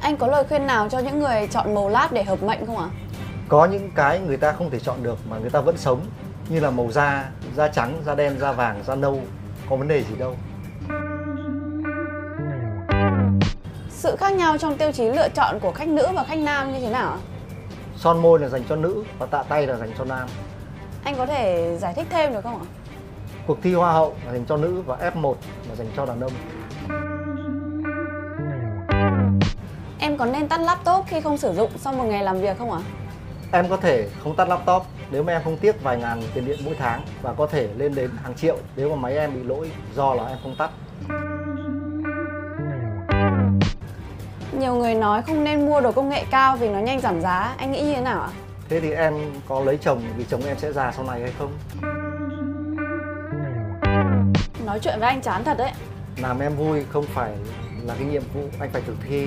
Anh có lời khuyên nào cho những người chọn màu lát để hợp mệnh không ạ? Có những cái người ta không thể chọn được mà người ta vẫn sống như là màu da, da trắng, da đen, da vàng, da nâu có vấn đề gì đâu. Sự khác nhau trong tiêu chí lựa chọn của khách nữ và khách nam như thế nào ạ? Son môi là dành cho nữ và tạ tay là dành cho nam. Anh có thể giải thích thêm được không ạ? Cuộc thi hoa hậu là dành cho nữ và F1 là dành cho đàn ông. Em có nên tắt laptop khi không sử dụng sau một ngày làm việc không ạ? Em có thể không tắt laptop nếu mà em không tiếc vài ngàn tiền điện mỗi tháng và có thể lên đến hàng triệu nếu mà máy em bị lỗi do là em không tắt. Nhiều người nói không nên mua đồ công nghệ cao vì nó nhanh giảm giá. Anh nghĩ như thế nào ạ? Thế thì em có lấy chồng vì chồng em sẽ già sau này hay không? Nói chuyện với anh chán thật đấy. Làm em vui không phải là cái nhiệm vụ anh phải thực thi